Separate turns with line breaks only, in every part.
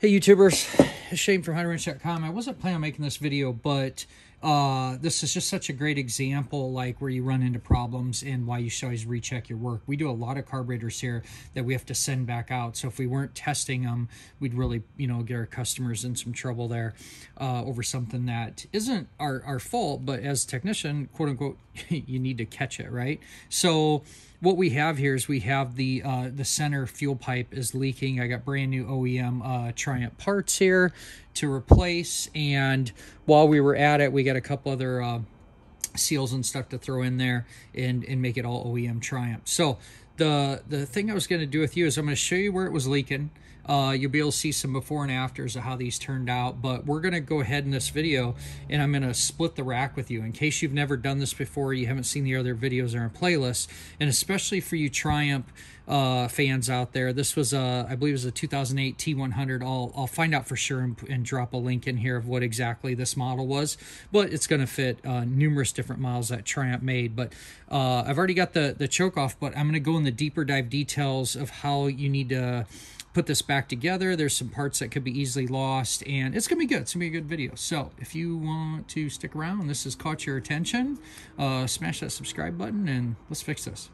Hey YouTubers, Shane from How2Wrench.com. I wasn't planning on making this video, but uh, this is just such a great example like where you run into problems and why you should always recheck your work. We do a lot of carburetors here that we have to send back out. So if we weren't testing them, we'd really, you know, get our customers in some trouble there uh, over something that isn't our, our fault, but as a technician, quote unquote, you need to catch it, right? So what we have here is we have the uh, the center fuel pipe is leaking. I got brand new OEM uh, Triumph parts here to replace. And while we were at it, we got a couple other uh, seals and stuff to throw in there and, and make it all OEM Triumph. So the, the thing I was going to do with you is I'm going to show you where it was leaking. Uh, you'll be able to see some before and afters of how these turned out. But we're going to go ahead in this video and I'm going to split the rack with you. In case you've never done this before, you haven't seen the other videos in our playlist, and especially for you Triumph uh, fans out there, this was, a, I believe it was a 2008 T100. I'll, I'll find out for sure and, and drop a link in here of what exactly this model was. But it's going to fit uh, numerous different models that Triumph made. But uh, I've already got the, the choke off, but I'm going to go in the deeper dive details of how you need to put this back together. There's some parts that could be easily lost, and it's going to be good. It's going to be a good video. So if you want to stick around, this has caught your attention, uh, smash that subscribe button, and let's fix this.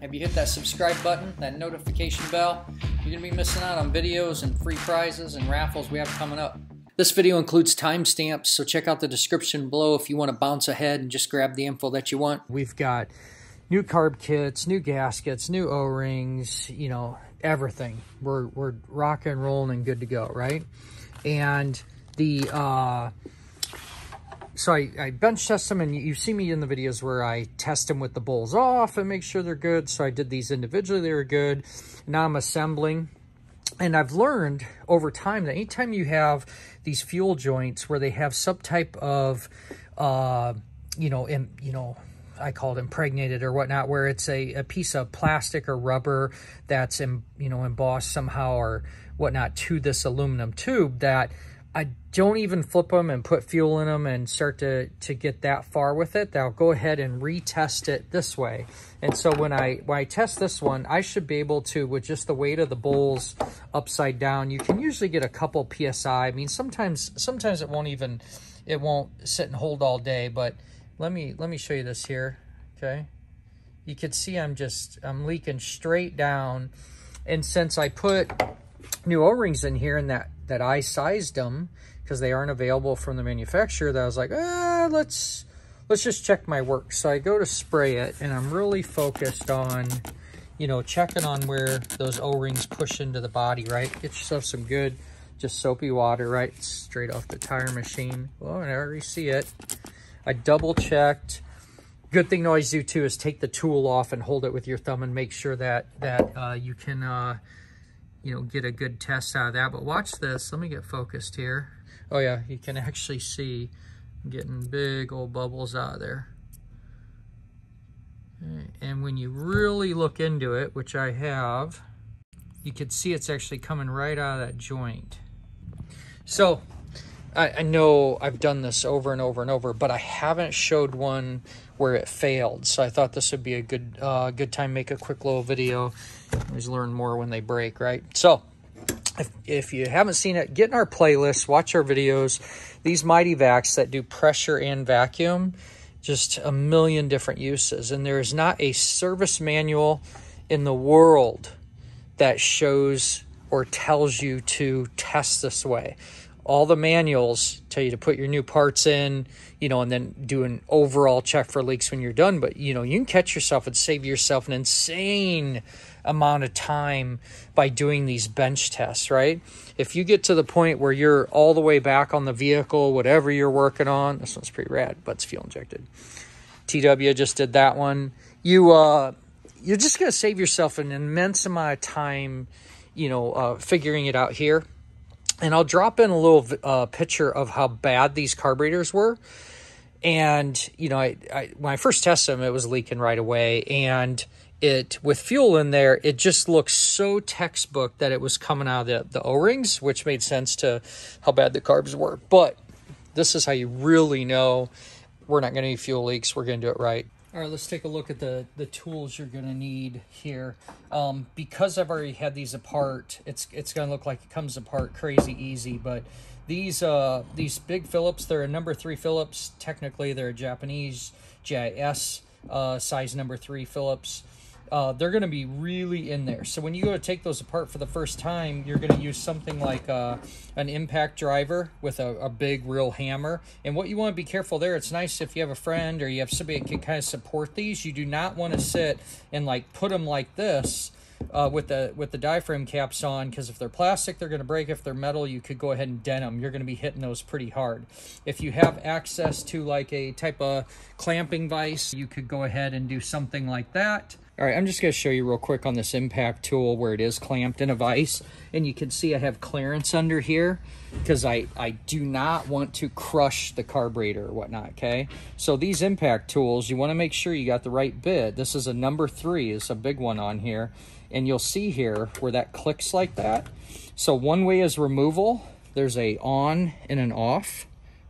Have you hit that subscribe button, that notification bell? You're going to be missing out on videos and free prizes and raffles we have coming up. This video includes timestamps, so check out the description below if you want to bounce ahead and just grab the info that you want. We've got new carb kits, new gaskets, new O-rings, you know, everything. We're, we're rock and rolling and good to go, right? And the, uh, so I, I bench test them and you see me in the videos where I test them with the bowls off and make sure they're good. So I did these individually, they were good. Now I'm assembling and I've learned over time that anytime you have these fuel joints where they have some type of, uh, you know, in, you know, I call it impregnated or whatnot, where it's a, a piece of plastic or rubber that's, in, you know, embossed somehow or whatnot to this aluminum tube that I don't even flip them and put fuel in them and start to, to get that far with it. I'll go ahead and retest it this way. And so when I, when I test this one, I should be able to, with just the weight of the bowls upside down, you can usually get a couple PSI. I mean, sometimes, sometimes it won't even, it won't sit and hold all day, but let me let me show you this here okay? You can see I'm just I'm leaking straight down. And since I put new o-rings in here and that that I sized them because they aren't available from the manufacturer that I was like ah let's let's just check my work. So I go to spray it and I'm really focused on you know checking on where those o-rings push into the body right? Get yourself some good just soapy water right? Straight off the tire machine. Oh and I already see it I double checked. Good thing to always do too is take the tool off and hold it with your thumb and make sure that that uh, you can uh, you know get a good test out of that. But watch this. Let me get focused here. Oh yeah, you can actually see getting big old bubbles out of there. And when you really look into it, which I have, you can see it's actually coming right out of that joint. So I, I, know I've done this over and over and over, but I haven't showed one where it failed. So I thought this would be a good uh, good time make a quick little video. Always learn more when they break, right? So if, if you haven't seen it, get in our playlist, watch our videos. These Mityvacs that do pressure and vacuum, just a million different uses. And there is not a service manual in the world that shows or tells you to test this way all the manuals tell you to put your new parts in, you know, and then do an overall check for leaks when you're done. But, you know, you can catch yourself and save yourself an insane amount of time by doing these bench tests, right? If you get to the point where you're all the way back on the vehicle, whatever you're working on, this one's pretty rad, but it's fuel injected. TW just did that one. You, uh, you're just going to save yourself an immense amount of time, you know, uh, figuring it out here and I'll drop in a little uh, picture of how bad these carburetors were. And, you know, I, I, when I first tested them, it was leaking right away. And it, with fuel in there, it just looks so textbook that it was coming out of the, the O-rings, which made sense to how bad the carbs were. But this is how you really know we're not going to need fuel leaks. We're going to do it right. All right, let's take a look at the, the tools you're going to need here. Um, because I've already had these apart, it's it's going to look like it comes apart crazy easy, but these uh, these big Phillips, they're a number three Phillips. Technically, they're a Japanese JIS uh, size number three Phillips uh, they're going to be really in there. So when you go to take those apart for the first time, you're going to use something like uh, an impact driver with a, a, big real hammer. And what you want to be careful there, it's nice if you have a friend or you have somebody that can kind of support these. You do not want to sit and like put them like this. Uh, with the with the diaphragm caps on because if they're plastic they're going to break if they're metal you could go ahead and dent them you're going to be hitting those pretty hard if you have access to like a type of clamping vise you could go ahead and do something like that all right, I'm just going to show you real quick on this impact tool where it is clamped in a vise. And you can see I have clearance under here because I, I do not want to crush the carburetor or whatnot, okay? So these impact tools, you want to make sure you got the right bit. This is a number three, it's a big one on here. And you'll see here where that clicks like that. So one way is removal. There's a on and an off.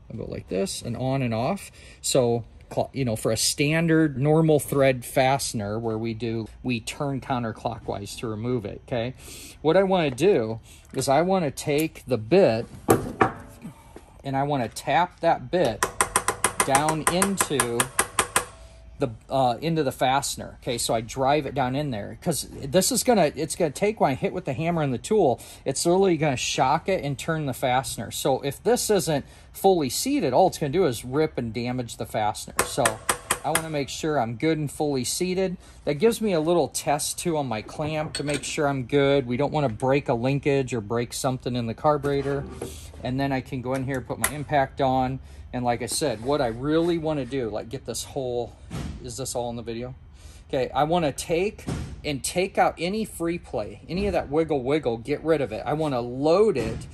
I'll go like this, an on and off. So you know, for a standard normal thread fastener where we do, we turn counterclockwise to remove it, okay? What I want to do is I want to take the bit and I want to tap that bit down into the uh, into the fastener. Okay, so I drive it down in there because this is gonna it's gonna take when I hit with the hammer and the tool, it's literally gonna shock it and turn the fastener. So if this isn't fully seated, all it's gonna do is rip and damage the fastener. So I want to make sure I'm good and fully seated. That gives me a little test too on my clamp to make sure I'm good. We don't want to break a linkage or break something in the carburetor. And then I can go in here, put my impact on. And like I said, what I really want to do, like get this whole is this all in the video? Okay, I want to take and take out any free play, any of that wiggle wiggle, get rid of it. I want to load it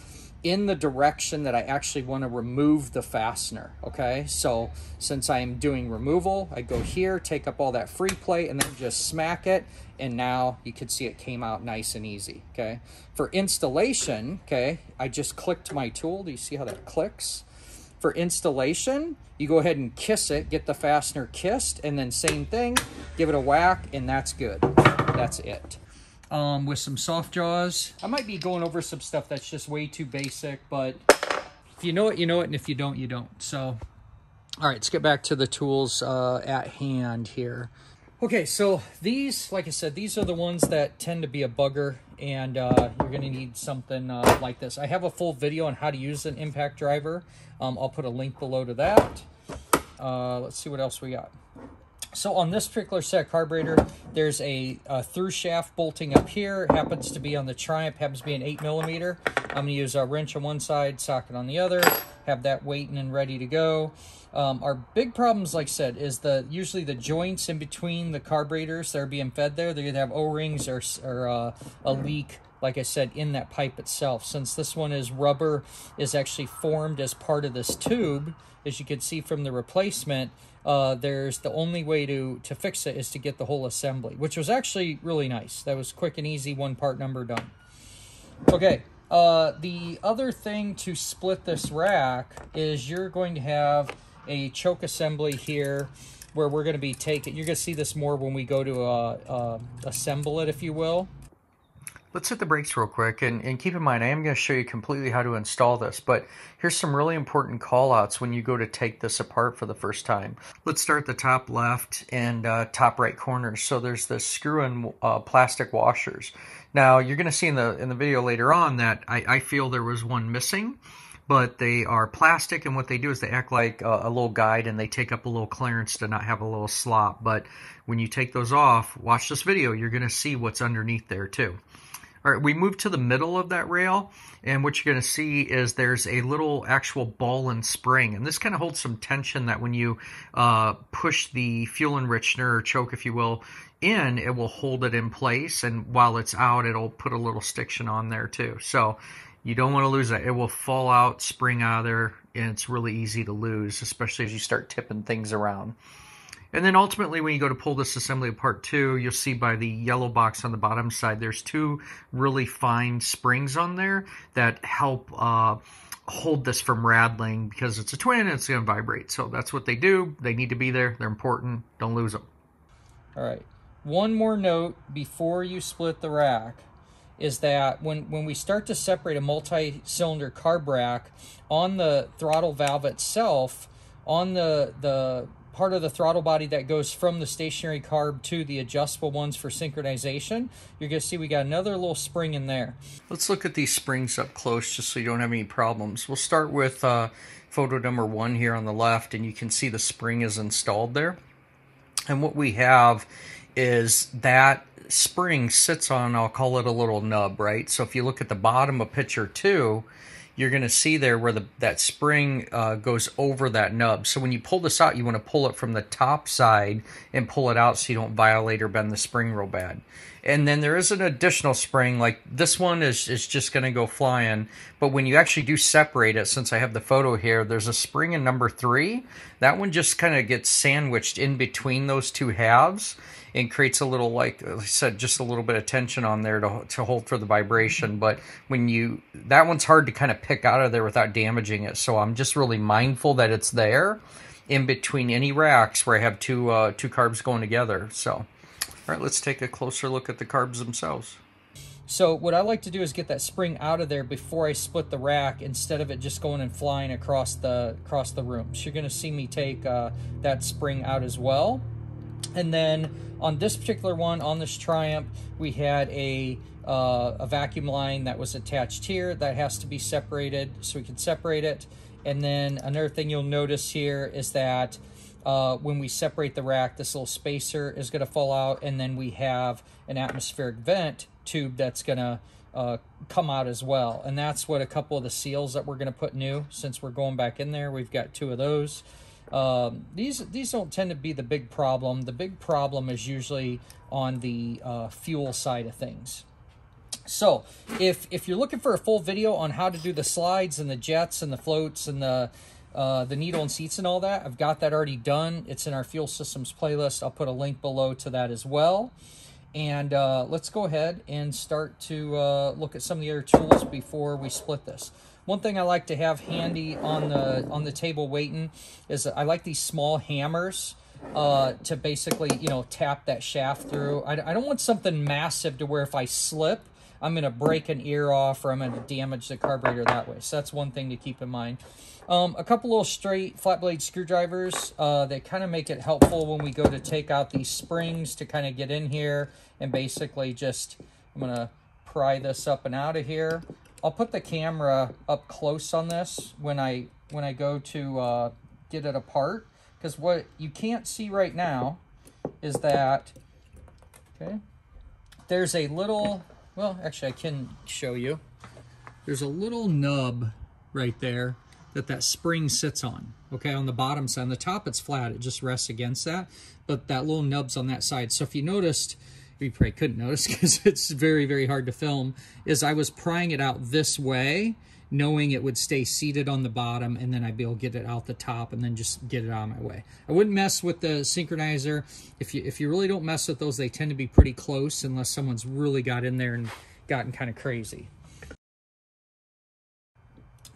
in the direction that I actually want to remove the fastener, okay? So since I'm doing removal, I go here, take up all that free play, and then just smack it, and now you can see it came out nice and easy, okay? For installation, okay, I just clicked my tool. Do you see how that clicks? For installation, you go ahead and kiss it, get the fastener kissed, and then same thing, give it a whack, and that's good. That's it. Um, with some soft jaws. I might be going over some stuff that's just way too basic, but if you know it, you know it, and if you don't, you don't. So, all right, let's get back to the tools uh, at hand here. Okay, so these, like I said, these are the ones that tend to be a bugger, and uh, you're going to need something uh, like this. I have a full video on how to use an impact driver. Um, I'll put a link below to that. Uh, let's see what else we got. So on this particular set carburetor, there's a, a, through shaft bolting up here. Happens to be on the Triumph, happens to be an 8 millimeter. I'm going to use a wrench on one side, socket on the other, have that waiting and ready to go. Um, our big problems, like I said, is the usually the joints in between the carburetors that are being fed there. They either have O-rings or, or uh, a leak like I said, in that pipe itself. Since this one is rubber, is actually formed as part of this tube, as you can see from the replacement, uh, there's the only way to, to fix it is to get the whole assembly, which was actually really nice. That was quick and easy, one part number done. Okay, uh, the other thing to split this rack is you're going to have a choke assembly here where we're going to be taking, you're going to see this more when we go to uh, uh, assemble it, if you will. Let's hit the brakes real quick and, and keep in mind I am going to show you completely how to install this but here's some really important callouts when you go to take this apart for the first time. Let's start the top left and uh, top right corners. So there's the screw-in uh, plastic washers. Now you're going to see in the in the video later on that I, I feel there was one missing but they are plastic and what they do is they act like a, a, little guide and they take up a little clearance to not have a little slop but when you take those off watch this video you're going to see what's underneath there too all right, we move to the middle of that rail, and what you're going to see is there's a little actual ball and spring, and this kind of holds some tension that when you uh, push the fuel enrichener or choke, if you will, in, it will hold it in place, and while it's out, it'll put a little stiction on there too. So you don't want to lose that. It will fall out, spring out of there, and it's really easy to lose, especially as you start tipping things around. And then ultimately, when you go to pull this assembly apart too, you'll see by the yellow box on the bottom side, there's two really fine springs on there that help uh, hold this from rattling because it's a twin and it's going to vibrate. So that's what they do. They need to be there. They're important. Don't lose them.
All right. One more note before you split the rack is that when, when we start to separate a multi-cylinder carb rack on the throttle valve itself, on the, the part of the throttle body that goes from the stationary carb to the adjustable ones for synchronization, you're going to see we got another little spring in there.
Let's look at these springs up close just so you don't have any problems. We'll start with uh, photo number one here on the left, and you can see the spring is installed there. And what we have is that spring sits on, I'll call it a little nub, right? So if you look at the bottom of picture two, you're going to see there where the that spring uh, goes over that nub. So when you pull this out, you want to pull it from the top side and pull it out so you don't violate or bend the spring real bad. And then there is an additional spring, like this one is, is just going to go flying. But when you actually do separate it, since I have the photo here, there's a spring in number three. That one just kind of gets sandwiched in between those two halves and creates a little like I said, just a little bit of tension on there to to hold for the vibration. But when you that one's hard to kind of pick out of there without damaging it. So I'm just really mindful that it's there in between any racks where I have two uh, two carbs going together. So all right, let's take a closer look at the carbs themselves.
So what I like to do is get that spring out of there before I split the rack instead of it just going and flying across the across the room. So you're going to see me take uh, that spring out as well. And then on this particular one, on this Triumph, we had a, uh, a vacuum line that was attached here that has to be separated so we can separate it. And then another thing you'll notice here is that uh, when we separate the rack, this little spacer is going to fall out, and then we have an atmospheric vent tube that's going to uh, come out as well. And that's what a couple of the seals that we're going to put new, since we're going back in there, we've got two of those. Um, these these don't tend to be the big problem. The big problem is usually on the uh, fuel side of things. So if if you're looking for a full video on how to do the slides and the jets and the floats and the uh, the needle and seats and all that, I've got that already done. It's in our fuel systems playlist. I'll put a link below to that as well. And uh, let's go ahead and start to uh, look at some of the other tools before we split this. One thing I like to have handy on the on the table waiting is I like these small hammers uh, to basically, you know, tap that shaft through. I, I don't want something massive to where if I slip, I'm going to break an ear off or I'm going to damage the carburetor that way. So that's one thing to keep in mind. Um, a couple little straight flat blade screwdrivers. Uh, they kind of make it helpful when we go to take out these springs to kind of get in here and basically just, I'm going to pry this up and out of here. I'll put the camera up close on this when I when I go to uh, get it apart. Because what you can't see right now is that okay there's a little well actually I can show you. There's a little nub right there that that spring sits on okay on the bottom side. On the top it's flat. It just rests against that but that little nub's on that side. So if you noticed you probably couldn't notice because it's very, very hard to film, is I was prying it out this way, knowing it would stay seated on the bottom, and then I'd be able to get it out the top and then just get it on my way. I wouldn't mess with the synchronizer. If you, if you really don't mess with those, they tend to be pretty close unless someone's really got in there and gotten kind of crazy.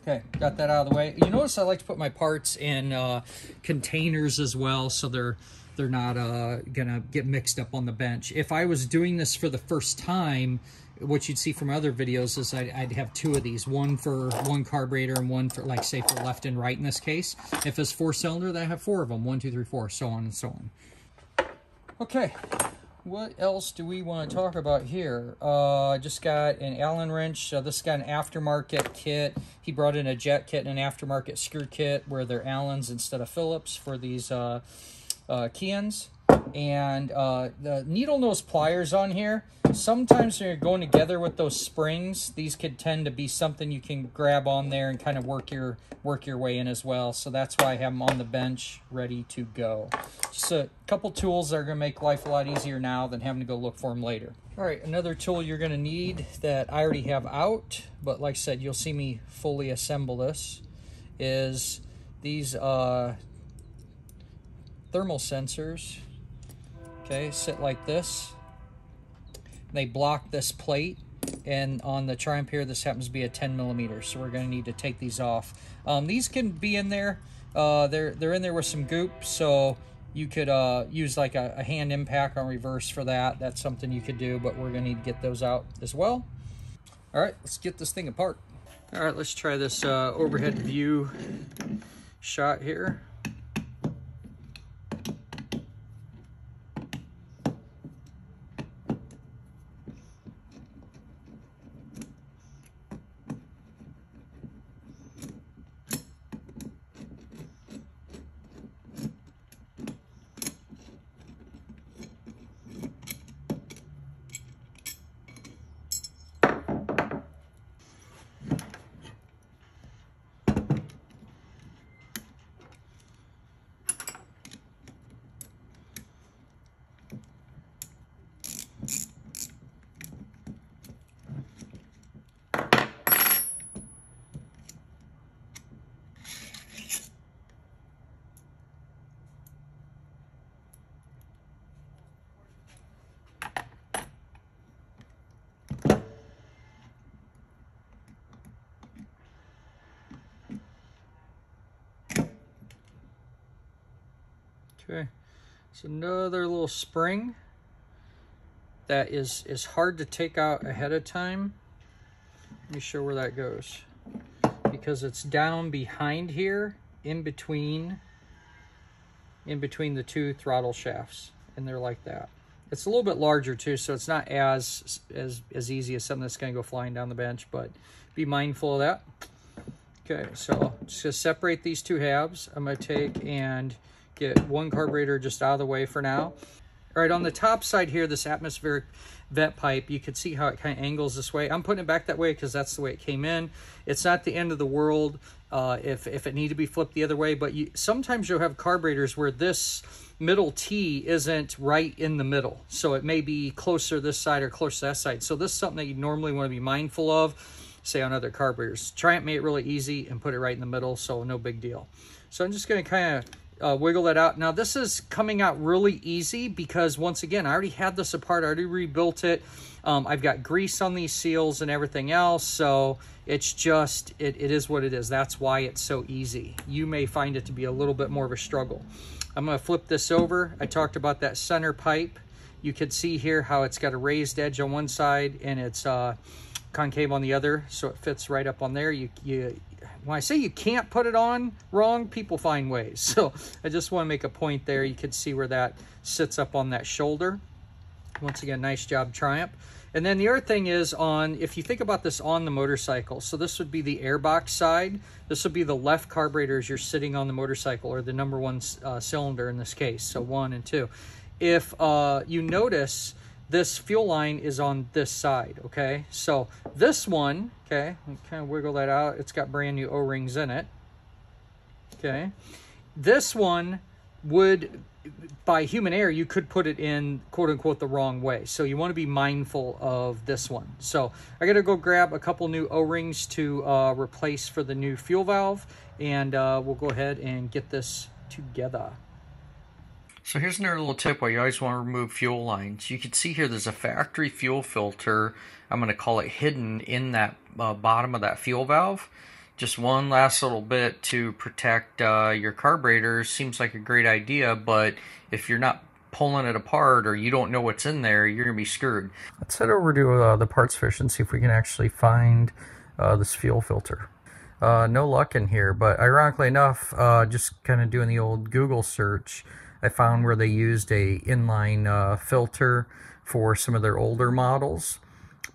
Okay, got that out of the way. You notice I like to put my parts in uh, containers as well, so they're they're not uh, gonna get mixed up on the bench. If I was doing this for the first time, what you'd see from other videos is I'd, I'd, have two of these, one for one carburetor and one for, like, say, for left and right in this case. If it's four-cylinder, then I have four of them, one, two, three, four, so on and so on. Okay, what else do we want to talk about here? Uh, I just got an Allen wrench. Uh, this got an aftermarket kit. He brought in a jet kit and an aftermarket screw kit where they're Allens instead of Phillips for these uh, uh. And uh, the needle nose pliers on here, sometimes when you're going together with those springs, these could tend to be something you can grab on there and kind of work your work your way in as well. So that's why I have them on the bench ready to go. Just a couple tools that are going to make life a lot easier now than having to go look for them later. All right, another tool you're going to need that I already have out, but like I said, you'll see me fully assemble this, is these uh, thermal sensors, okay, sit like this. They block this plate and on the Triumph here, this happens to be a 10 millimeter, so we're going to need to take these off. Um, these can be in there. Uh, they're they're in there with some goop, so you could uh, use like a, a, hand impact on reverse for that. That's something you could do, but we're going to need to get those out as well. All right, let's get this thing apart. All right, let's try this uh, overhead view shot here. Okay, it's another little spring that is, is hard to take out ahead of time. Let me show where that goes. Because it's down behind here, in between, in between the two throttle shafts. And they're like that. It's a little bit larger too, so it's not as as as easy as something that's gonna go flying down the bench, but be mindful of that. Okay, so just gonna separate these two halves. I'm gonna take and get one carburetor just out of the way for now. All right, on the top side here, this atmospheric vent pipe, you can see how it kind of angles this way. I'm putting it back that way because that's the way it came in. It's not the end of the world uh, if, if it need to be flipped the other way, but you, sometimes you'll have carburetors where this middle T isn't right in the middle. So it may be closer this side or closer that side. So this is something that you normally want to be mindful of, say on other carburetors. Triumph made it really easy and put it right in the middle, so no big deal. So I'm just going to kind of uh, wiggle that out. Now this is coming out really easy because once again, I already had this apart, I already rebuilt it. Um, I've got grease on these seals and everything else. So it's just, it, it is what it is. That's why it's so easy. You may find it to be a little bit more of a struggle. I'm gonna flip this over. I talked about that center pipe. You can see here how it's got a raised edge on one side and it's uh, concave on the other. So it fits right up on there. You, you when I say you can't put it on wrong, people find ways. So I just want to make a point there. You can see where that sits up on that shoulder. Once again, nice job, Triumph. And then the other thing is on, if you think about this on the motorcycle, so this would be the airbox side. This would be the left carburetor as you're sitting on the motorcycle or the number one uh, cylinder in this case, so one and two. If uh, you notice, this fuel line is on this side, okay? So this one, okay, kind of wiggle that out. It's got brand new O-rings in it, okay? This one would, by human error, you could put it in quote unquote the wrong way. So you want to be mindful of this one. So I got to go grab a couple new O-rings to uh, replace for the new fuel valve and uh, we'll go ahead and get this together.
So here's another little tip why you always want to remove fuel lines. You can see here there's a factory fuel filter, I'm going to call it hidden in that uh, bottom of that fuel valve. Just one last little bit to protect uh, your carburetor seems like a great idea, but if you're not pulling it apart or you don't know what's in there, you're going to be screwed.
Let's head over to uh, the parts fiche and see if we can actually find uh, this fuel filter. Uh, no luck in here, but ironically enough, uh, just kind of doing the old Google search, I found where they used a inline uh, filter for some of their older models.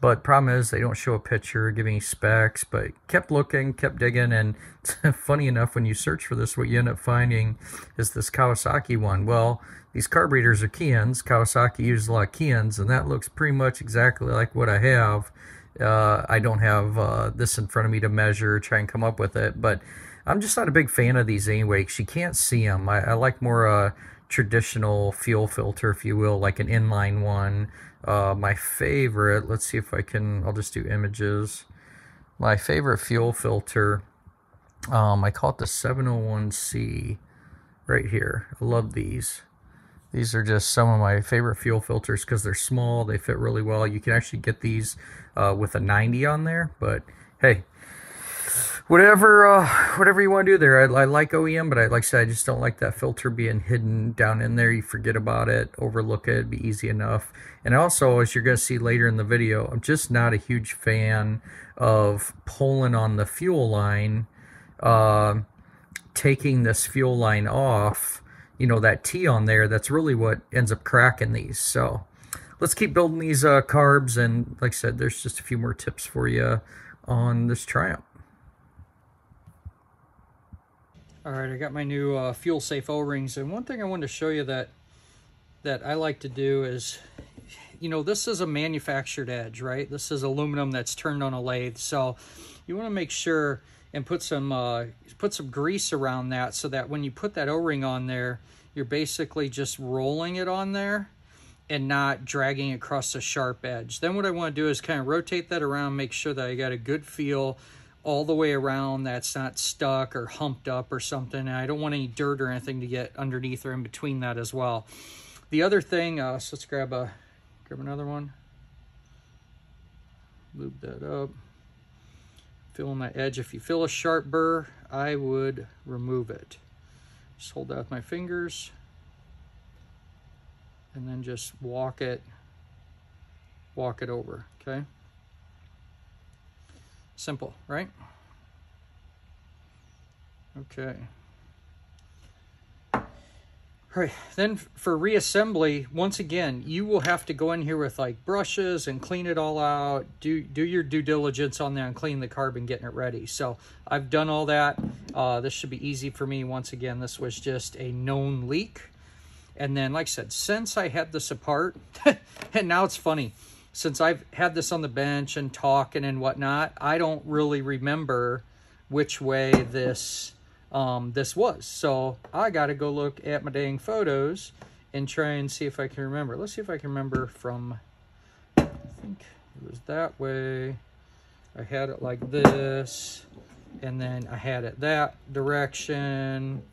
But problem is they don't show a picture, give any specs, but kept looking, kept digging, and funny enough, when you search for this, what you end up finding is this Kawasaki one. Well, these carburetors are Keihin's. Kawasaki uses a lot of Keihin's, and that looks pretty much exactly like what I have. Uh, I don't have uh, this in front of me to measure, try and come up with it, but I'm just not a big fan of these anyway, because you can't see them. I, I like more uh, traditional fuel filter, if you will, like an inline one. Uh, my favorite, let's see if I can, I'll just do images. My favorite fuel filter, um, I call it the 701C right here. I love these. These are just some of my favorite fuel filters because they're small, they fit really well. You can actually get these uh, with a 90 on there, but hey, whatever uh, whatever you want to do there. I, I like OEM, but I, like I said, I just don't like that filter being hidden down in there. You forget about it, overlook it, be easy enough. And also, as you're going to see later in the video, I'm just not a huge fan of pulling on the fuel line, uh, taking this fuel line off, you know, that T on there, that's really what ends up cracking these. So let's keep building these uh, carbs. And like I said, there's just a few more tips for you on this Triumph.
All right, I got my new uh, fuel safe O-rings, and one thing I wanted to show you that that I like to do is, you know, this is a manufactured edge, right? This is aluminum that's turned on a lathe, so you want to make sure and put some uh, put some grease around that so that when you put that O-ring on there, you're basically just rolling it on there and not dragging across a sharp edge. Then what I want to do is kind of rotate that around, make sure that I got a good feel all the way around that's not stuck or humped up or something. And I don't want any dirt or anything to get underneath or in between that as well. The other thing, uh, so let's grab a grab another one. Lube that up. Feeling that edge. If you feel a sharp burr, I would remove it. Just hold that with my fingers and then just walk it walk it over, okay? Simple, right? Okay. All right, then for reassembly, once again, you will have to go in here with like brushes and clean it all out. Do do your due diligence on that and clean the carbon, getting it ready. So I've done all that. Uh, this should be easy for me. Once again, this was just a known leak. And then, like I said, since I had this apart, and now it's funny, since I've had this on the bench and talking and whatnot, I don't really remember which way this um, this was. So I got to go look at my dang photos and try and see if I can remember. Let's see if I can remember from, I think it was that way. I had it like this, and then I had it that direction,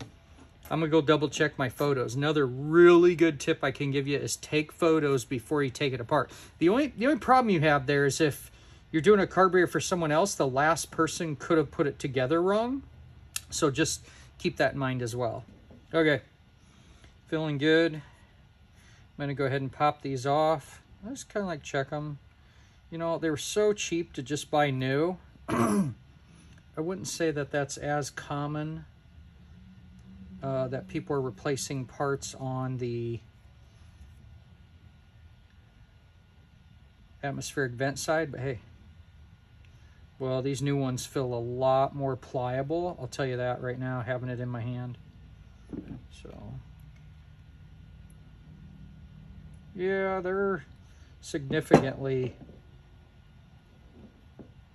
I'm gonna go double check my photos. Another really good tip I can give you is take photos before you take it apart. The only the only problem you have there is if you're doing a carburetor for someone else, the last person could have put it together wrong. So just keep that in mind as well. Okay, feeling good. I'm gonna go ahead and pop these off. I just kind of like check them. You know, they were so cheap to just buy new. I wouldn't say that that's as common uh, that people are replacing parts on the atmospheric vent side, but hey, well, these new ones feel a lot more pliable. I'll tell you that right now, having it in my hand. So, yeah, they're significantly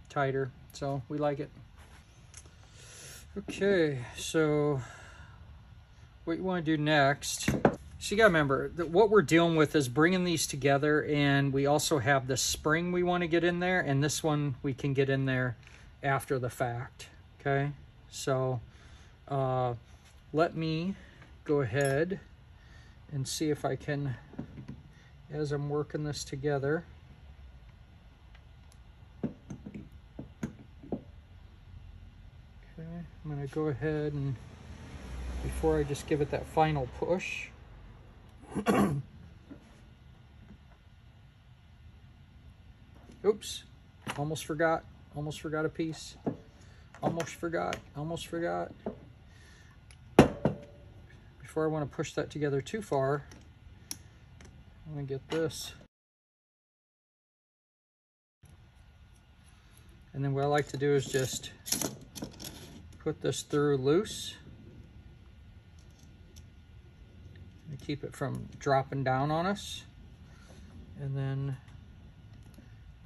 tighter, so we like it. Okay, so what you want to do next. So you got to remember that what we're dealing with is bringing these together and we also have the spring we want to get in there and this one we can get in there after the fact. Okay, so uh, let me go ahead and see if I can, as I'm working this together, Okay, I'm going to go ahead and before I just give it that final push. Oops, almost forgot, almost forgot a piece. Almost forgot, almost forgot. Before I want to push that together too far, I'm to get this. And then what I like to do is just put this through loose. Keep it from dropping down on us. And then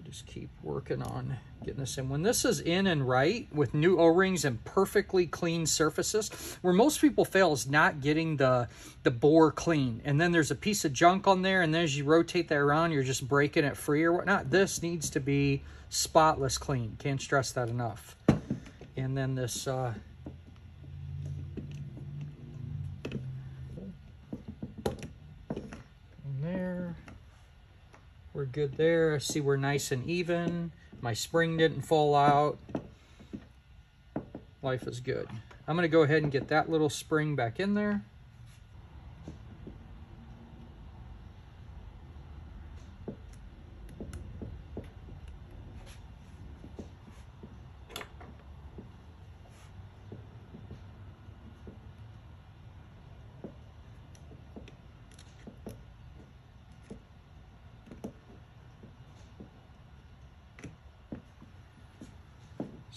just keep working on getting this in. When this is in and right with new O-rings and perfectly clean surfaces, where most people fail is not getting the, the bore clean. And then there's a piece of junk on there, and then as you rotate that around, you're just breaking it free or whatnot. This needs to be spotless clean. Can't stress that enough. And then this uh,
good there. See we're nice and even. My spring didn't fall out. Life is good. I'm going to go ahead and get that little spring back in there.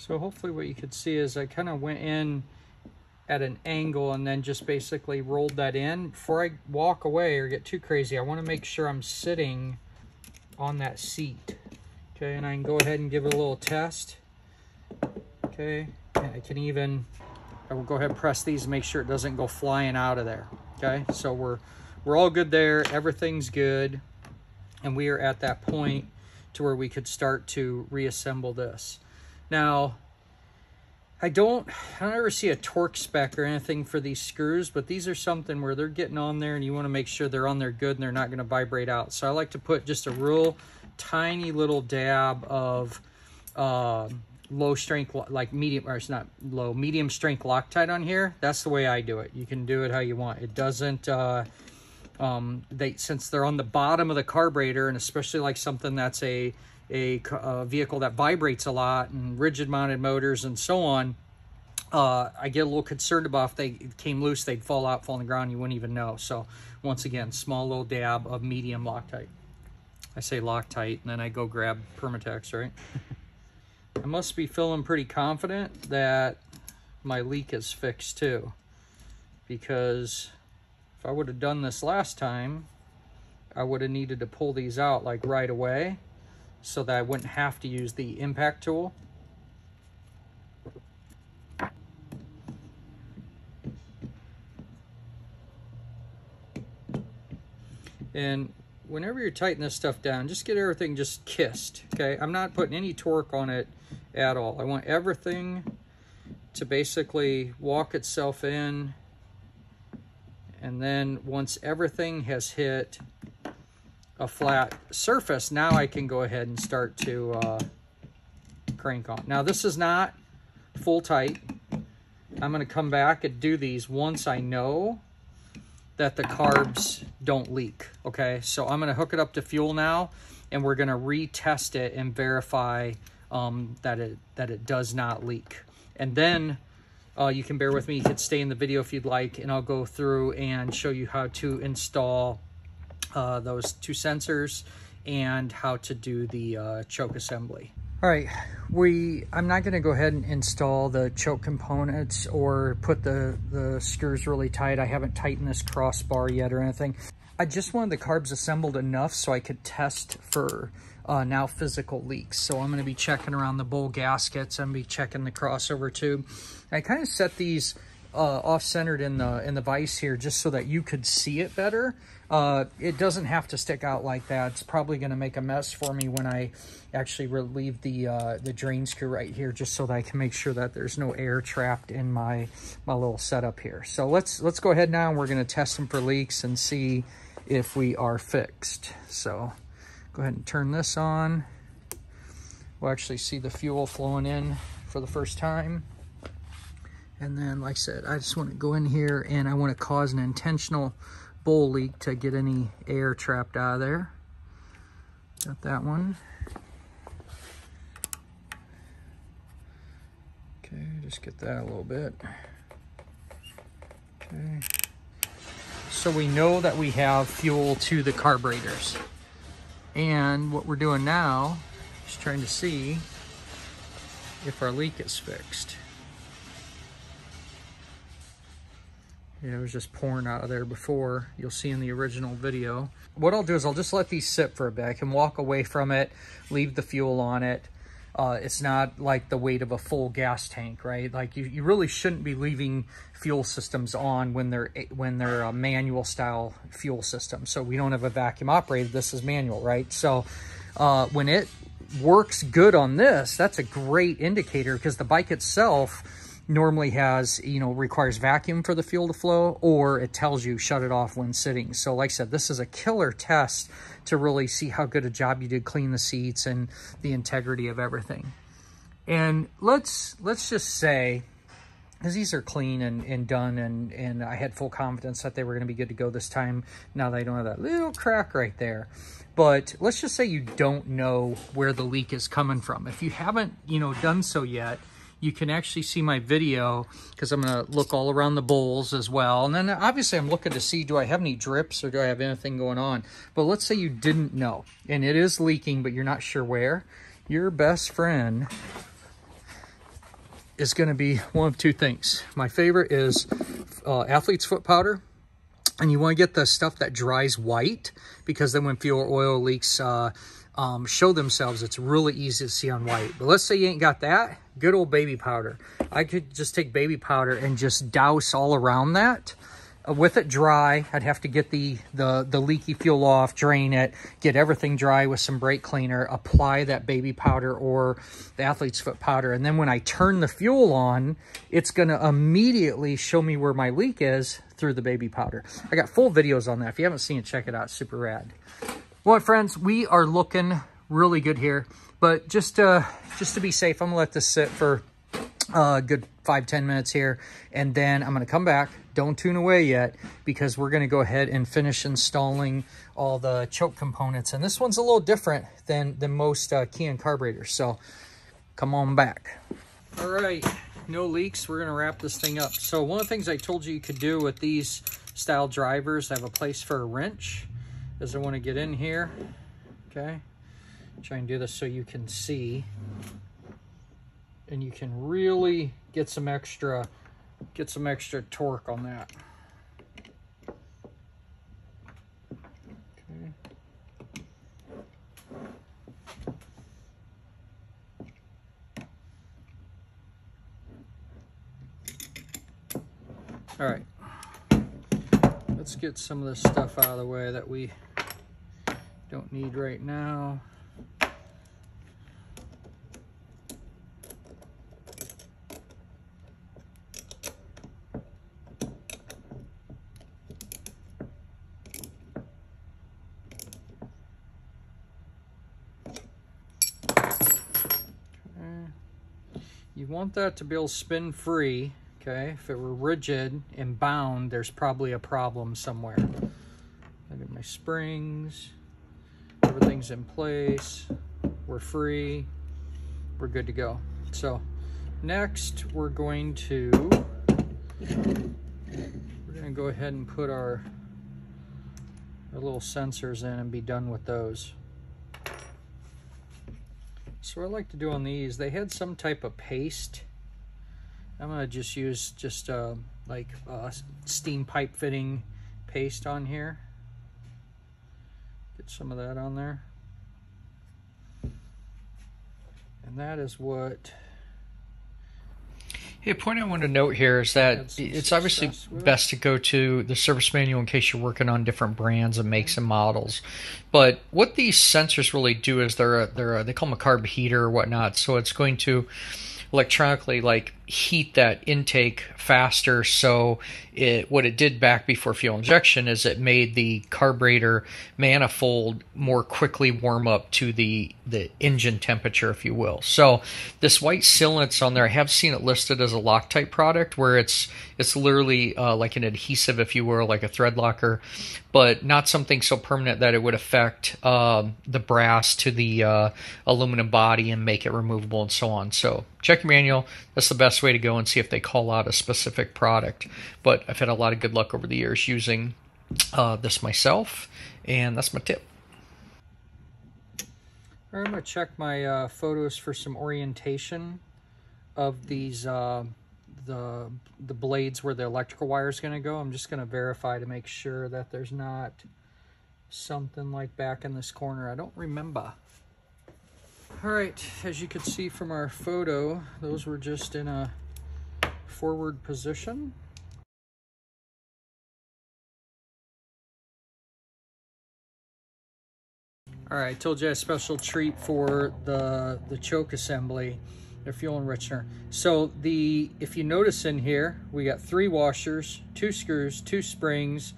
So hopefully what you could see is I kind of went in at an angle and then just basically rolled that in. Before I walk away or get too crazy, I want to make sure I'm sitting on that seat. Okay, and I can go ahead and give it a little test. Okay, and I can even, I will go ahead and press these and make sure it doesn't go flying out of there. Okay, so we're, we're all good there. Everything's good. And we are at that point to where we could start to reassemble this. Now, I don't, I don't ever see a torque spec or anything for these screws, but these are something where they're getting on there and you want to make sure they're on there good and they're not going to vibrate out. So I like to put just a real tiny little dab of uh, low strength, like medium, or it's not low, medium strength Loctite on here. That's the way I do it. You can do it how you want. It doesn't, uh, um, they since they're on the bottom of the carburetor and especially like something that's a a, a vehicle that vibrates a lot and rigid mounted motors and so on, uh, I get a little concerned about if they came loose, they'd fall out, fall on the ground, you wouldn't even know. So once again, small little dab of medium Loctite. I say Loctite, and then I go grab Permatex, right? I must be feeling pretty confident that my leak is fixed too. Because if I would have done this last time, I would have needed to pull these out like right away so that I wouldn't have to use the impact tool. And whenever you're tightening this stuff down, just get everything just kissed, okay? I'm not putting any torque on it at all. I want everything to basically walk itself in. And then once everything has hit a flat surface, now I can go ahead and start to uh, crank on. Now this is not full tight. I'm going to come back and do these once I know that the carbs don't leak. Okay, so I'm going to hook it up to fuel now and we're going to retest it and verify um, that it that it does not leak. And then uh, you can bear with me. You can stay in the video if you'd like, and I'll go through and show you how to install uh, those two sensors and how to do the uh, choke assembly. All right, we, I'm not gonna go ahead and install the choke components or put the, the screws really tight. I haven't tightened this crossbar yet or anything. I just wanted the carbs assembled enough so I could test for uh, now physical leaks. So I'm gonna be checking around the bowl gaskets. I'm gonna be checking the crossover tube. I kind of set these uh, off-centered in the in the vise here just so that you could see it better. Uh, it doesn't have to stick out like that. It's probably going to make a mess for me when I actually relieve the uh, the drain screw right here just so that I can make sure that there's no air trapped in my my little setup here. So let's let's go ahead now and we're going to test them for leaks and see if we are fixed. So go ahead and turn this on. We'll actually see the fuel flowing in for the first time. And then, like I said, I just want to go in here and I want to cause an intentional bowl leak to get any air trapped out of there. Got that one. Okay, just get that a little bit. Okay. So we know that we have fuel to the carburetors. And what we're doing now is trying to see if our leak is fixed. It was just pouring out of there before. You'll see in the original video. What I'll do is I'll just let these sit for a bit. I can walk away from it, leave the fuel on it. Uh, it's not like the weight of a full gas tank, right? Like you, you really shouldn't be leaving fuel systems on when they're when they're a manual style fuel system. So we don't have a vacuum operated. This is manual, right? So uh, when it works good on this, that's a great indicator because the bike itself
normally has, you know, requires vacuum for the fuel to flow, or it tells you shut it off when sitting. So like I said, this is a killer test to really see how good a job you did clean the seats and the integrity of everything. And let's let's just say, because these are clean and, and done, and, and I had full confidence that they were going to be good to go this time, now I don't have that little crack right there. But let's just say you don't know where the leak is coming from. If you haven't, you know, done so yet, you can actually see my video because I'm going to look all around the bowls as well. And then obviously I'm looking to see, do I have any drips or do I have anything going on? But let's say you didn't know and it is leaking, but you're not sure where. Your best friend is going to be one of two things. My favorite is uh, athlete's foot powder. And you want to get the stuff that dries white because then when fuel oil leaks uh, um, show themselves, it's really easy to see on white. But let's say you ain't got that, good old baby powder. I could just take baby powder and just douse all around that. Uh, with it dry, I'd have to get the, the, the leaky fuel off, drain it, get everything dry with some brake cleaner, apply that baby powder or the athlete's foot powder. And then when I turn the fuel on, it's going to immediately show me where my leak is through the baby powder. I got full videos on that. If you haven't seen it, check it out. Super rad. Well, friends, we are looking really good here. But just, uh, just to be safe, I'm to let this sit for a good five ten minutes here. And then I'm to come back. Don't tune away yet because we're to go ahead and finish installing all the choke components. And this one's a little different than, than most uh, carburetors. So come on back. All right, no leaks. We're to wrap this thing up. So one of the things I told you you could do with these style drivers, I have a place for a wrench is I want to get in here. Okay, try and do this so you can see and you can really get some extra get some extra torque on that. Okay. All right, let's get some of this stuff out of the way that we don't need right now. You want that to be able to spin free, okay? If it were rigid and bound, there's probably a problem somewhere. Look at my springs. Everything's in place. We're free. We're good to go. So next we're going to, we're gonna go ahead and put our, our little sensors in and be done with those. So what I like to do on these, they had some type of paste. I'm gonna just use just uh, like uh, steam pipe fitting paste on here. Get some of that on there. And that is what
Hey, a point I want to note here is that it's obviously best to go to the service manual in case you're working on different brands and makes and models. But what these sensors really do is they're a, they're a, they call them a carb heater or whatnot. So it's going to electronically like heat that intake faster. So it what it did back before fuel injection is it made the carburetor manifold more quickly warm up to the the engine temperature if you will. So this white sealant on there i have seen it listed as a loctite product where it's it's literally uh, like an adhesive if you will like a thread locker but not something so permanent that it would affect uh, the brass to the uh, aluminum body and make it removable and so on. So check your manual. That's the best way to go and see if they call out a specific product. But I've had a lot of good luck over the years using uh, this myself, and that's my tip.
I'm going to check my uh, photos for some orientation of these uh, the the blades where the electrical wire is going to go. I'm just going to verify to make sure that there's not something like back in this corner. I don't remember. All right, as you can see from our photo, those were just in a forward position. All right, I told you a special treat for the, the choke assembly.
the fuel enricher. So the if you notice in here, we got three washers, two screws, two springs,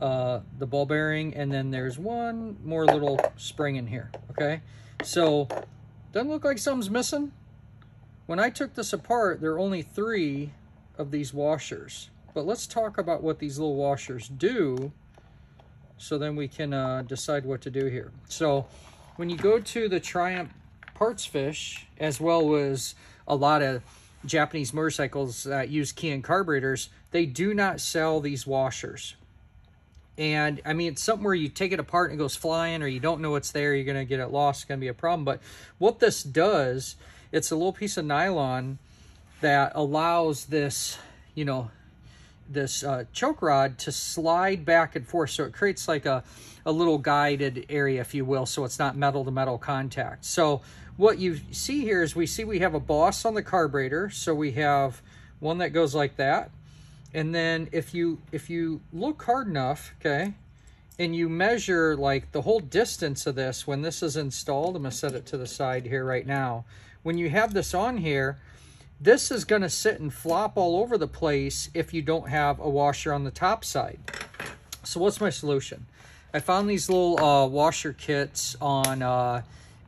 uh, the ball bearing, and then there's one more little spring in here, okay? So, doesn't look like something's missing. When I took this apart, there are only three of these washers. But let's talk about what these little washers do so then we can uh, decide what to do here. So when you go to the Triumph Parts Fiche, as well as a lot of Japanese motorcycles that use Keihin carburetors, they do not sell these washers. And I mean, it's something where you take it apart and it goes flying, or you don't know what's there, you're going to get it lost, it's going to be a problem. But what this does, it's a little piece of nylon that allows this, you know, this uh, choke rod to slide back and forth. So it creates like a, a little guided area, if you will, so it's not metal to metal contact. So what you see here is we see we have a boss on the carburetor. So we have one that goes like that. And then if you if you look hard enough, okay, and you measure like the whole distance of this when this is installed, I'm gonna set it to the side here right now. When you have this on here, this is gonna sit and flop all over the place if you don't have a washer on the top side. So what's my solution? I found these little uh, washer kits on, uh,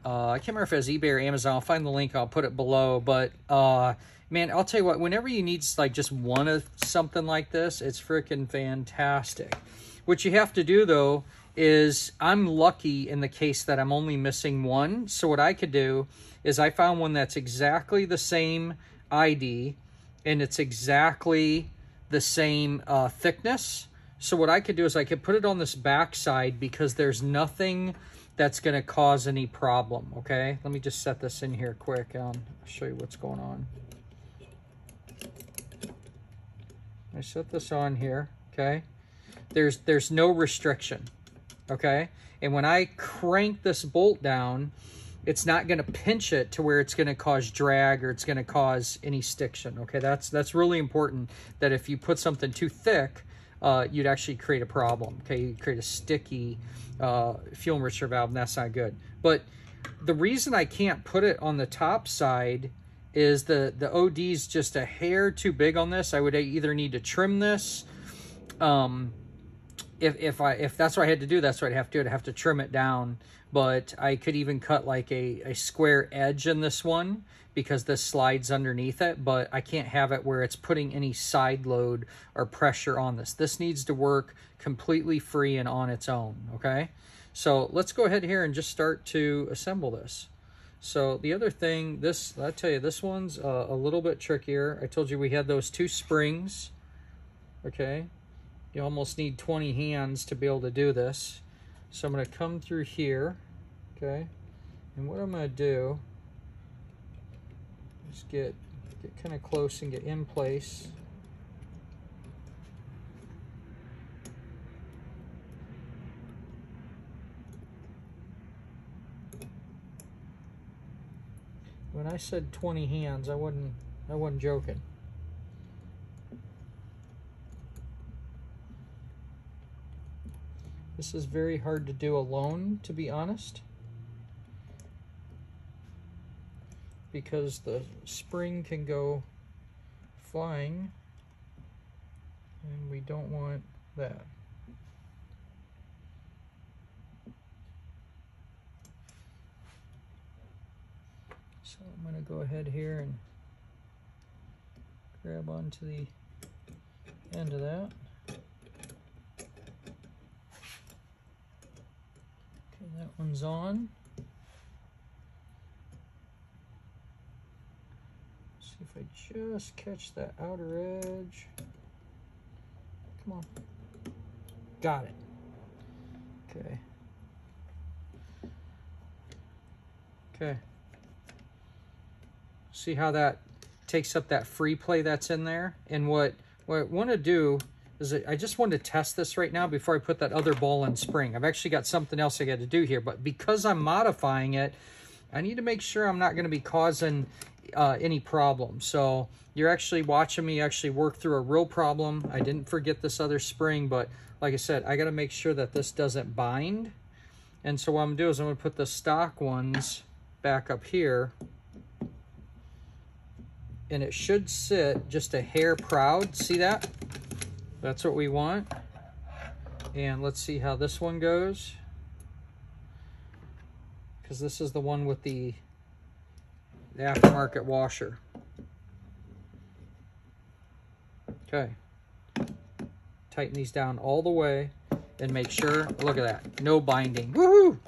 uh, I can't remember if it was eBay or Amazon. I'll find the link, I'll put it below. But uh, man, I'll tell you what, whenever you need like just one of something like this, it's freaking fantastic. What you have to do though is I'm lucky in the case that I'm only missing one. So what I could do is I found one that's exactly the same ID and it's exactly the same uh, thickness. So what I could do is I could put it on this back side because there's nothing that's going to cause any problem, okay? Let me just set this in here quick. Um, I'll show you what's going on. I set this on here, okay? There's, there's no restriction, okay? And when I crank this bolt down, it's not going to pinch it to where it's going to cause drag or it's going to cause any stiction, okay? That's, that's really important that if you put something too thick, uh, you'd actually create a problem, okay? You create a sticky uh, fuel enricher valve, and that's not good. But the reason I can't put it on the top side is the, the OD's just a hair too big on this. I would either need to trim this. Um, if, if I if that's what I had to do, that's what I'd have to do. I'd have to trim it down. But I could even cut like a, a square edge in this one because this slides underneath it. But I can't have it where it's putting any side load or pressure on this. This needs to work completely free and on its own, okay? So let's go ahead here and just start to assemble this. So the other thing, this, I tell you, this one's uh, a little bit trickier. I told you we had those two springs, okay? You almost need 20 hands to be able to do this. So I'm gonna come through here, okay? And what I'm gonna do is get, get kind of close and get in place. When I said 20 hands, I wasn't I wasn't joking. This is very hard to do alone, to be honest. Because the spring can go flying and we don't want that. So I'm going to go ahead here and grab onto the end of that. Okay, that one's on. See if I just catch that outer edge. Come on. Got it. Okay. Okay. See how that takes up that free play that's in there? And what, what I want to do is I just want to test this right now before I put that other ball in spring. I've actually got something else I got to do here, but because I'm modifying it, I need to make sure I'm not going to be causing uh, any problems. So you're actually watching me actually work through a real problem. I didn't forget this other spring, but like I said, I got to make sure that this doesn't bind. And so what I'm going to do is I'm going to put the stock ones back up here and it should sit just a hair proud. See that? That's what we want. And let's see how this one goes. Because this is the one with the, the aftermarket washer. Okay. Tighten these down all the way and make sure, look at that, no binding. Woohoo!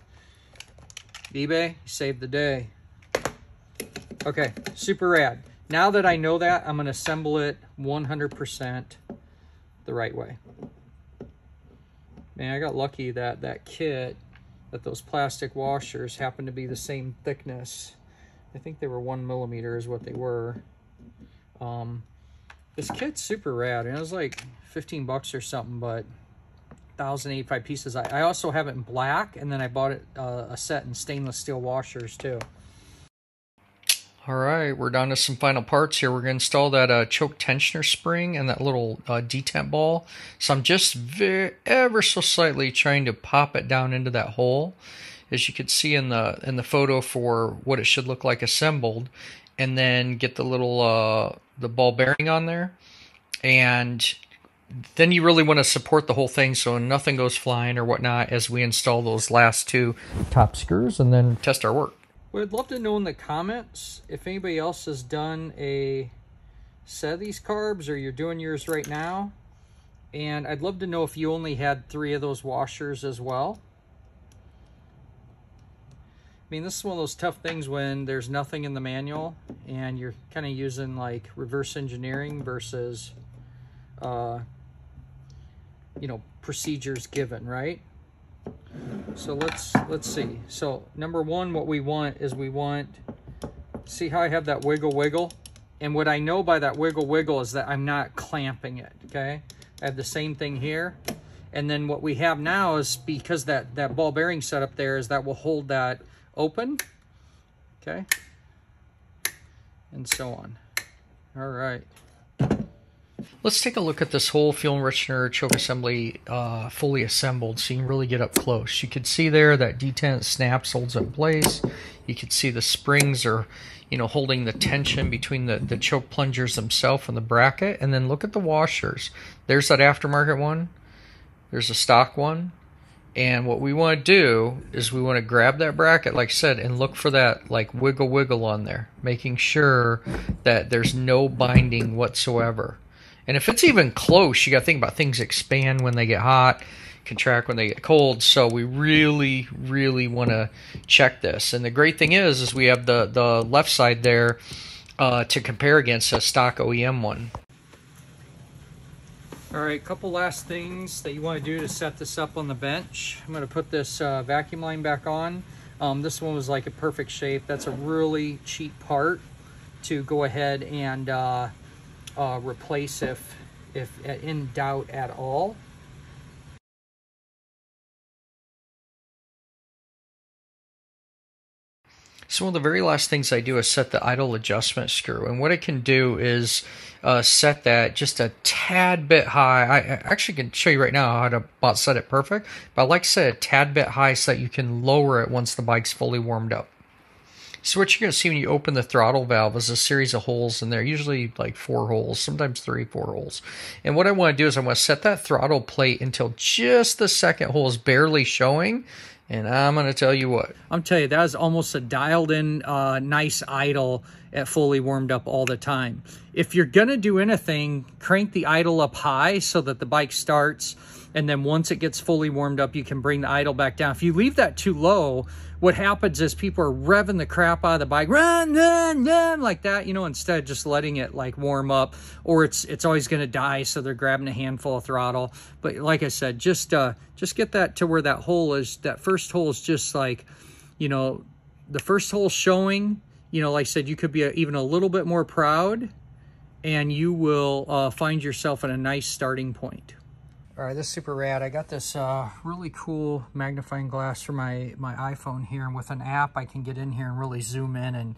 eBay, saved the day. Okay, super rad. Now that I know that, I'm gonna assemble it 100% the right way. Man, I got lucky that that kit, that those plastic washers happened to be the same thickness. I think they were one millimeter is what they were. Um, this kit's super rad, and it was like 15 bucks or something, but 1,085 pieces. I, I, also have it in black, and then I bought it uh, a set in stainless steel washers too.
All right, we're down to some final parts here. We're going to install that uh, choke tensioner spring and that little uh, detent ball. So I'm just very, ever so slightly trying to pop it down into that hole, as you can see in the in the photo for what it should look like assembled, and then get the little uh, the ball bearing on there, and then you really want to support the whole thing so nothing goes flying or whatnot as we install those last two top screws and then test our work.
We'd love to know in the comments if anybody else has done a set of these carbs or you're doing yours right now. And I'd love to know if you only had three of those washers as well. I mean, this is one of those tough things when there's nothing in the manual and you're kind of using like reverse engineering versus, uh, you know, procedures given, right? So let's let's see. So number one, what we want is we want, see how I have that wiggle wiggle? And what I know by that wiggle wiggle is that I'm not clamping it, okay? I have the same thing here. And then what we have now is because that, that ball bearing setup there is that will hold that open, okay? And so on. All right.
Let's take a look at this whole fuel enricher choke assembly uh, fully assembled so you can really get up close. You can see there that detent snaps, holds in place. You can see the springs are, you know, holding the tension between the, the choke plungers themselves and the bracket. And then look at the washers. There's that aftermarket one. There's a stock one. And what we want to do is we want to grab that bracket, like I said, and look for that like wiggle wiggle on there, making sure that there's no binding whatsoever. And if it's even close, you got to think about things expand when they get hot, contract when they get cold. So we really, really want to check this. And the great thing is, is we have the the left side there uh, to compare against a stock OEM one.
All right, couple last things that you want to do to set this up on the bench. I'm going to put this uh, vacuum line back on. Um, this one was like a perfect shape. That's a really cheap part to go ahead and uh, uh, replace if, if in doubt at all.
So one of the very last things I do is set the idle adjustment screw. And what I can do is uh, set that just a tad bit high. I actually can show you right now how to about set it perfect. But I like to set a tad bit high so that you can lower it once the bike's fully warmed up. So what you're going to see when you open the throttle valve is a series of holes in there, usually like four holes, sometimes three, four holes. And what I want to do is I want to set that throttle plate until just the second hole is barely showing. And I'm going to tell you what.
I'm telling you, that is almost a dialed in uh, nice idle at fully warmed up all the time. If you're going to do anything, crank the idle up high so that the bike starts. And then once it gets fully warmed up, you can bring the idle back down. If you leave that too low, what happens is people are revving the crap out of the bike, run, run, run, like that, you know, instead of just letting it like warm up, or it's it's always going to die, so they're grabbing a handful of throttle. But like I said, just uh, just get that to where that hole is. That first hole is just like, you know, the first hole showing. You know, like I said, you could be a, even a little bit more proud, and you will uh, find yourself in a nice starting point. All right, this is super rad. I got this uh, really cool magnifying glass for my, my iPhone here. And with an app, I can get in here and really zoom in and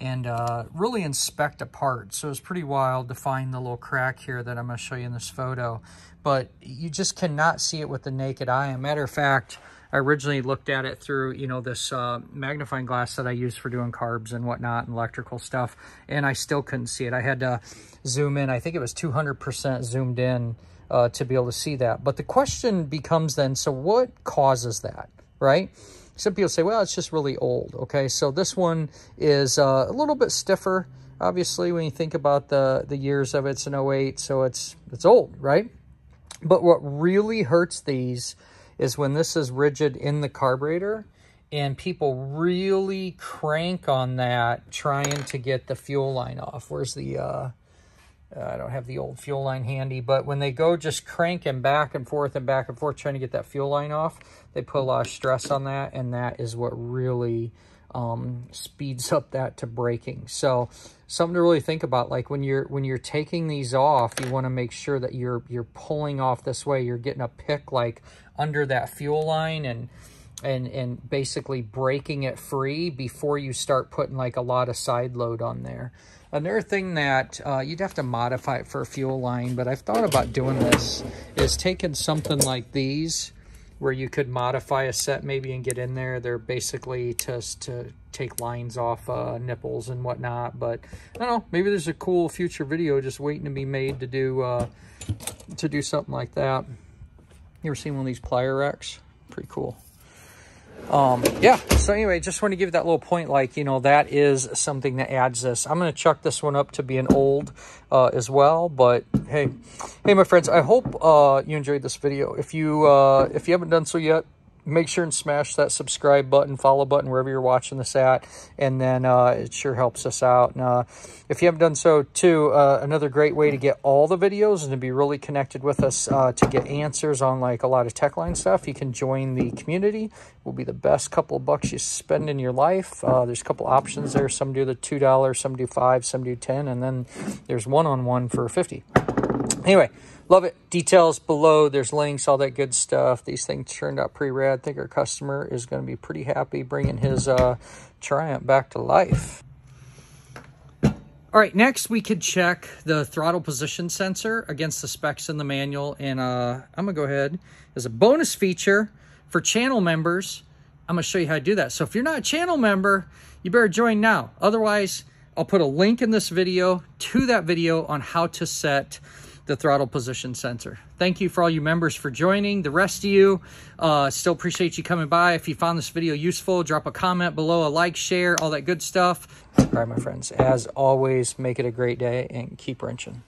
and uh, really inspect a part. So it's pretty wild to find the little crack here that I'm going to show you in this photo. But you just cannot see it with the naked eye. As a matter of fact,
I originally looked at it through, you know, this uh, magnifying glass that I use for doing carbs and whatnot and electrical stuff, and I still couldn't see it. I had to zoom in. I think it was 200% zoomed in uh, to be able to see that. But the question becomes then, so what causes that, right? Some people say, well, it's just really old, okay? So this one is uh, a little bit stiffer, obviously, when you think about the, the years of it. It's an 08, so it's, it's old, right? But what really hurts these is when this is rigid in the carburetor and people really crank on that trying to get the fuel line off. Where's the, uh, I don't have the old fuel line handy, but when they go just cranking back and forth and back and forth trying to get that fuel line off, they put a lot of stress on that, and that is what really um, speeds up that to braking. So something to really think about. Like when you're when you're taking these off, you want to make sure that you're you're pulling off this way. You're getting a pick like under that fuel line and and and basically breaking it free before you start putting like a lot of side load on there. Another thing that uh, you'd have to modify it for a fuel line, but I've thought about doing this, is taking something like these, where you could modify a set maybe and get in there. They're basically just to take lines off uh, nipples and whatnot. But I don't know, maybe there's a cool future video just waiting to be made to do uh, to do something like that. You ever seen one of these plier racks? Pretty cool um, yeah, so anyway, just want to give that little point, like, you know, that is something that adds this. I'm going to chuck this one up to be an old uh, as well, but hey, hey, my friends, I hope uh, you enjoyed this video. If you, uh, if you haven't done so yet, make sure and smash that subscribe button, follow button, wherever you're watching this at. And then uh, it sure helps us out. And, uh, if you haven't done so too, uh, another great way to get all the videos and to be really connected with us uh, to get answers on like a lot of tech line stuff, you can join the community. It will be the best couple of bucks you spend in your life. Uh, there's a couple options there. Some do the $2, some do 5 some do 10 and then there's one-on-one -on -one for 50 Anyway, Love it. Details below. There's links, all that good stuff. These things turned out pretty rad. I think our customer is going to be pretty happy bringing his uh, Triumph back to life. All right, next we could check the throttle position sensor against the specs in the manual. And uh, I'm going to go ahead as a bonus feature for channel members. I'm going to show you how to do that. So if you're not a channel member, you better join now. Otherwise, I'll put a link in this video to that video on how to set the throttle position sensor. Thank you for all you members for joining. The rest of you, uh, still appreciate you coming by. If you found this video useful, drop a comment below, a like, share, all that good stuff. All right, my friends, as always, make it a great day and keep wrenching.